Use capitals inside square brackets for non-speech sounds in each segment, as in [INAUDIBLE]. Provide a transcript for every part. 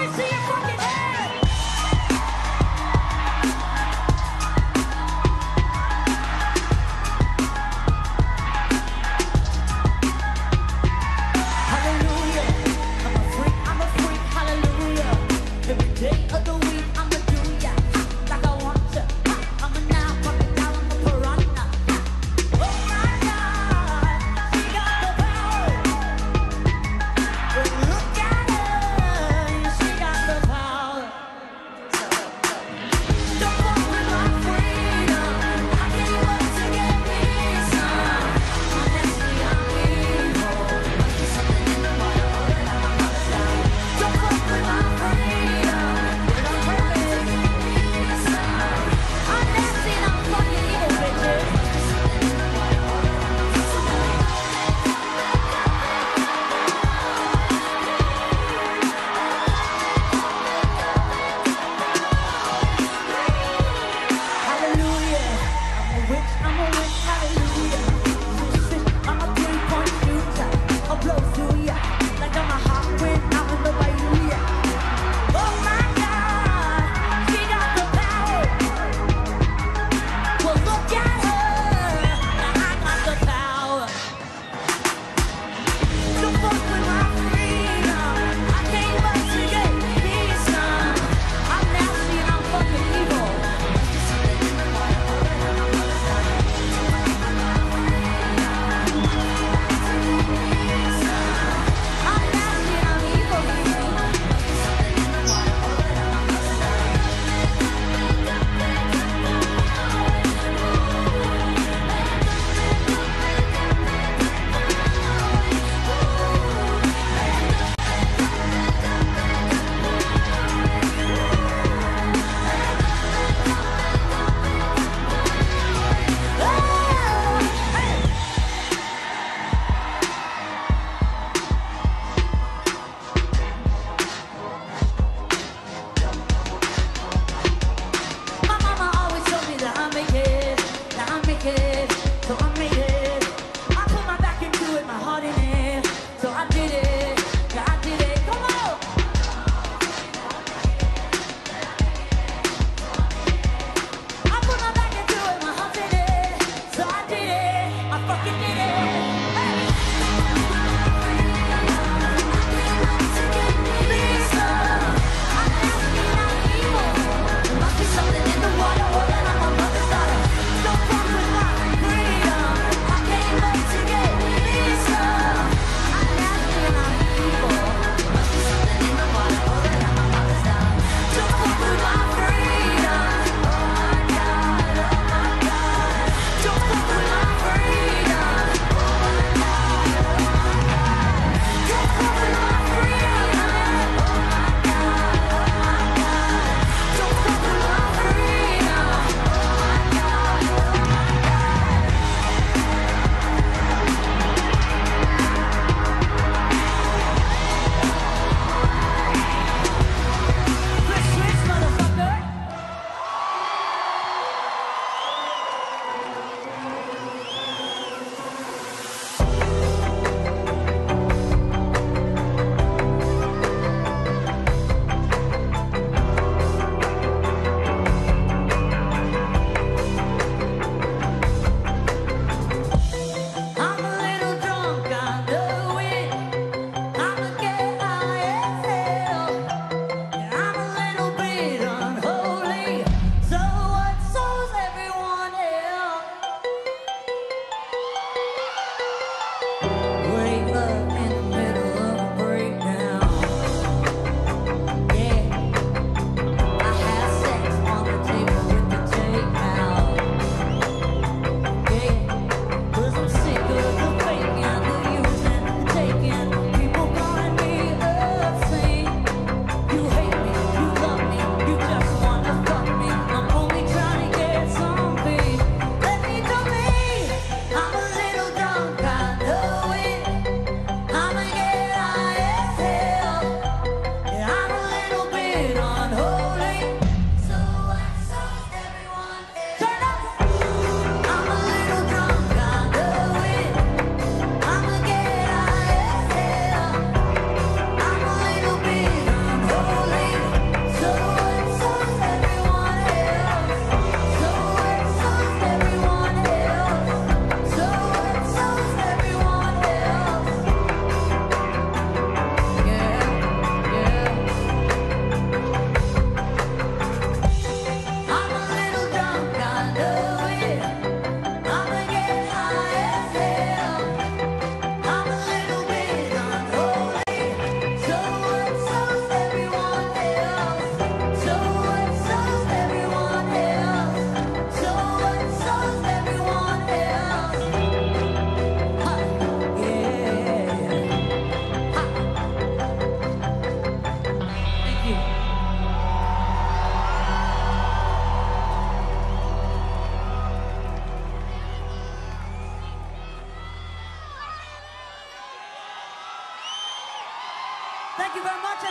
Look at her, she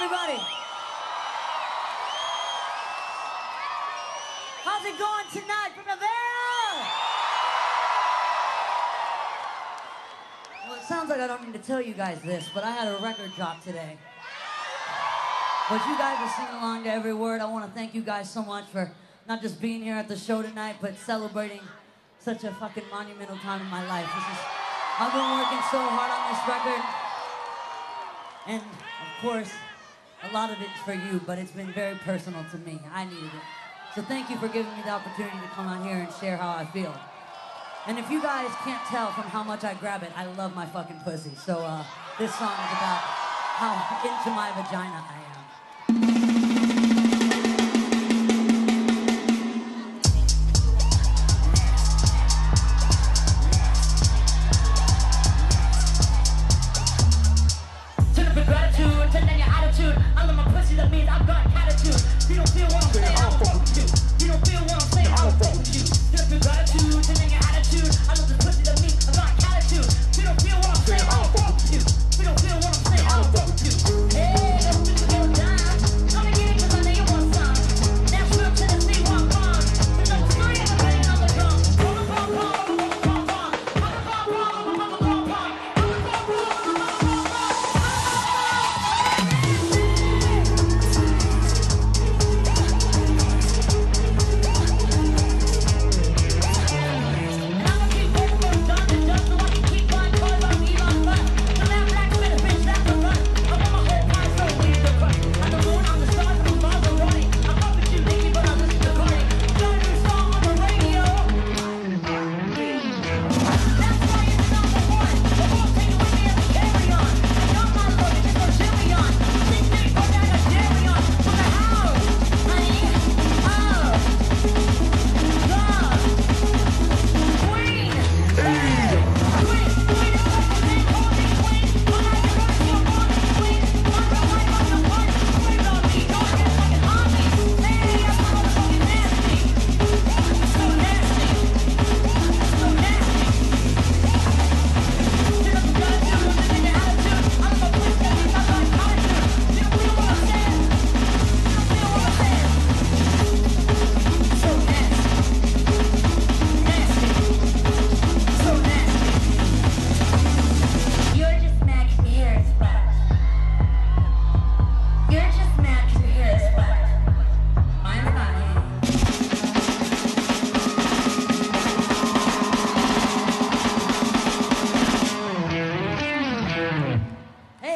everybody? How's it going tonight, Primavera? Well, it sounds like I don't need to tell you guys this, but I had a record drop today. But you guys are singing along to every word. I want to thank you guys so much for not just being here at the show tonight, but celebrating such a fucking monumental time in my life. Is, I've been working so hard on this record. And of course, a lot of it's for you, but it's been very personal to me. I needed it. So thank you for giving me the opportunity to come out here and share how I feel. And if you guys can't tell from how much I grab it, I love my fucking pussy. So uh, this song is about how [LAUGHS] into my vagina I am. Turn up your gratitude,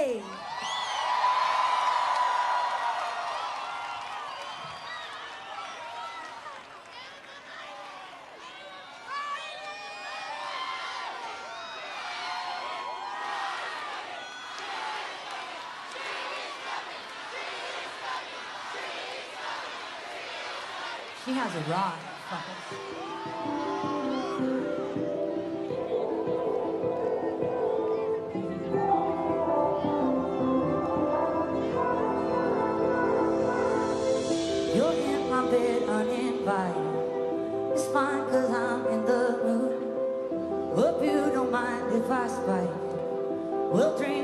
She has a rod, fuckers. It's fine cause I'm in the mood. Hope you don't mind if I spite. We'll drink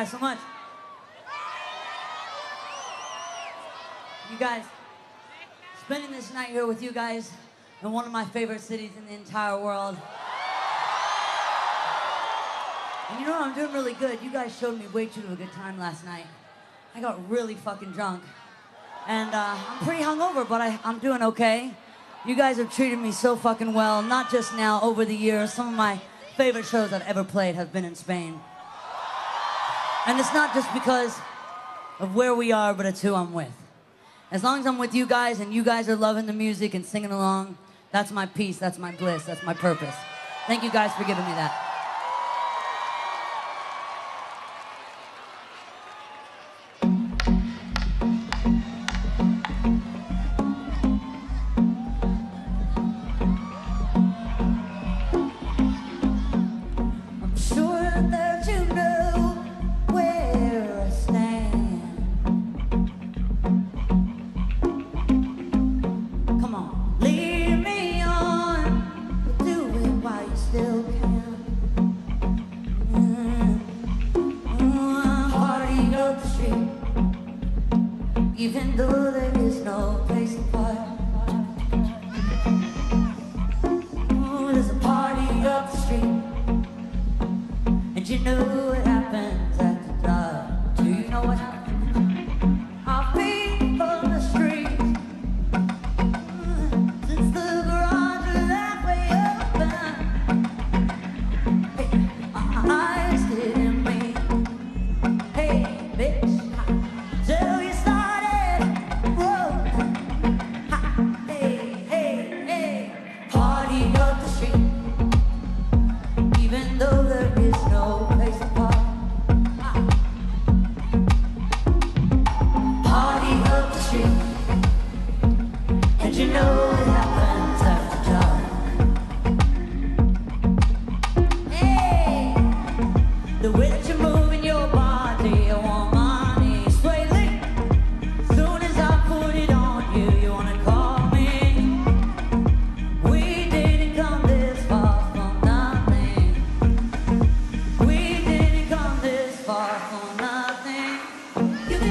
guys so much. You guys, spending this night here with you guys in one of my favorite cities in the entire world. And you know what? I'm doing really good. You guys showed me way too of a good time last night. I got really fucking drunk. And uh, I'm pretty hungover, but I, I'm doing okay. You guys have treated me so fucking well, not just now, over the years. Some of my favorite shows I've ever played have been in Spain. And it's not just because of where we are, but it's who I'm with. As long as I'm with you guys and you guys are loving the music and singing along, that's my peace, that's my bliss, that's my purpose. Thank you guys for giving me that.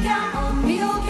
down on me, okay?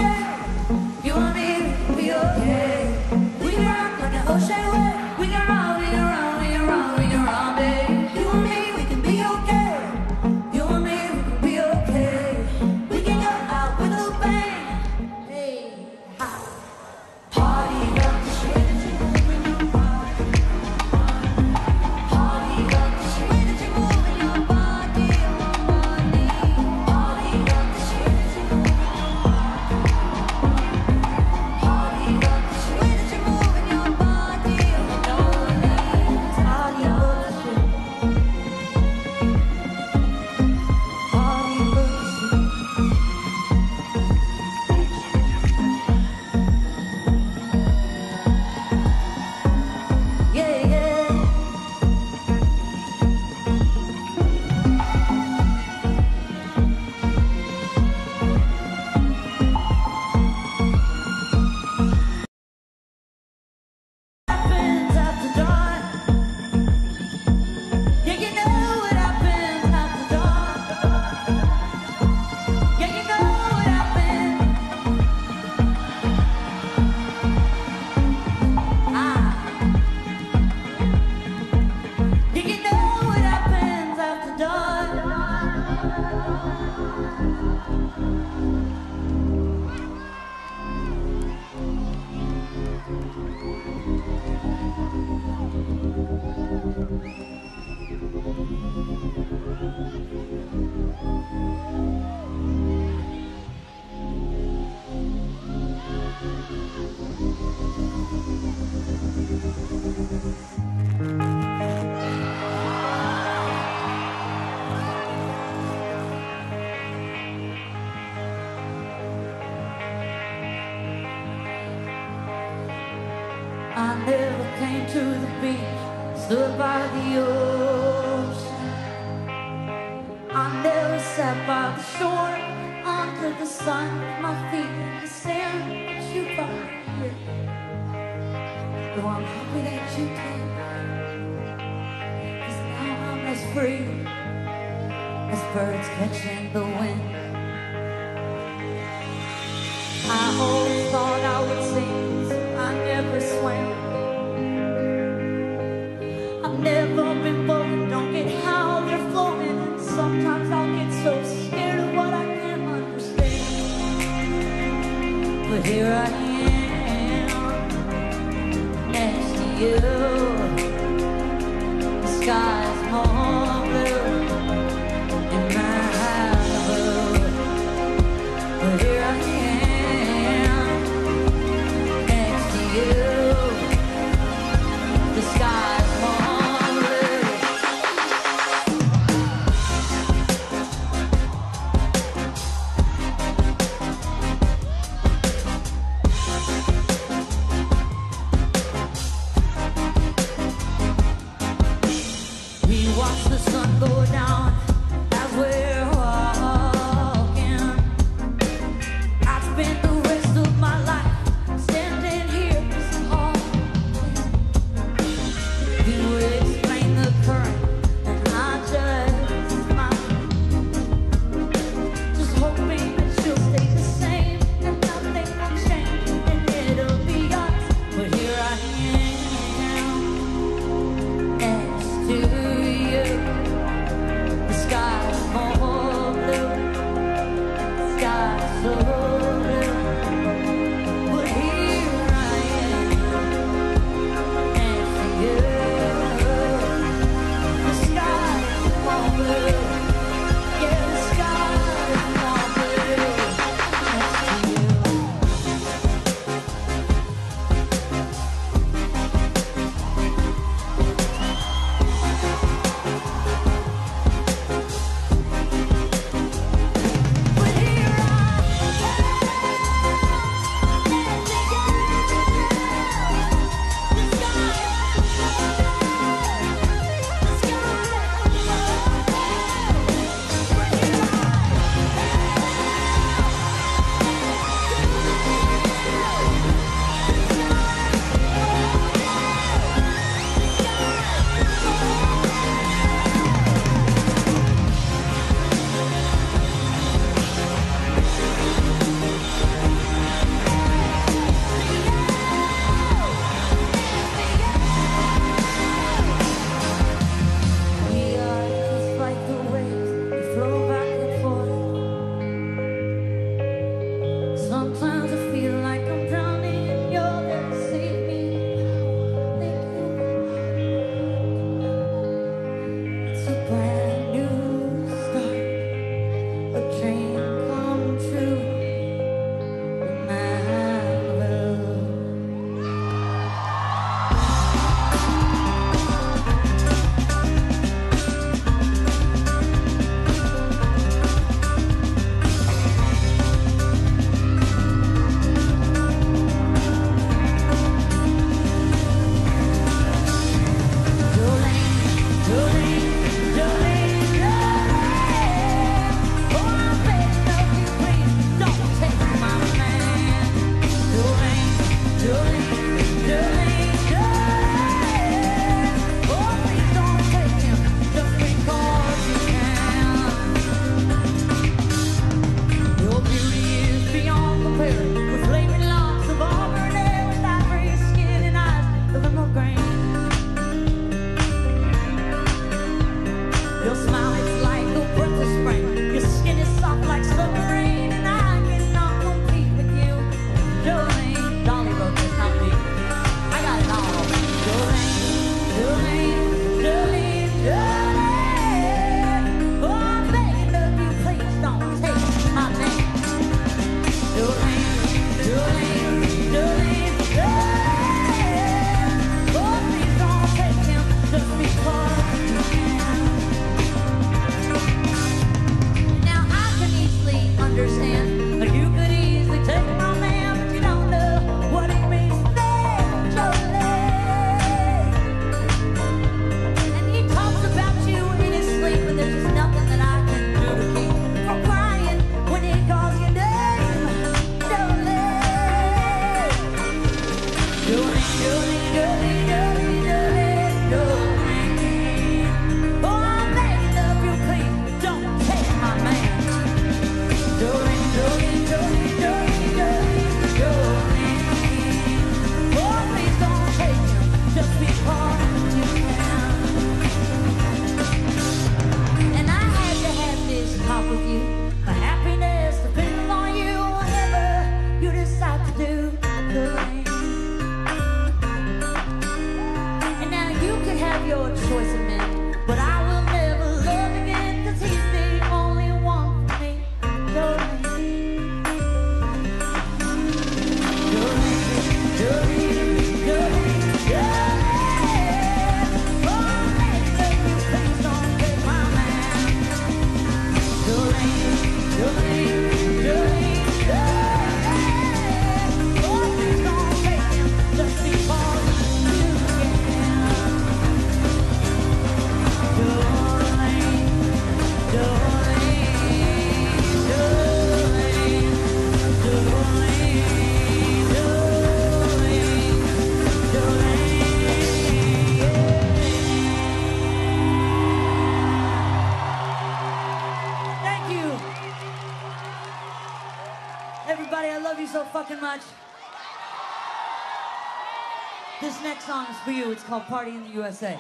Called Party in the USA.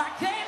I came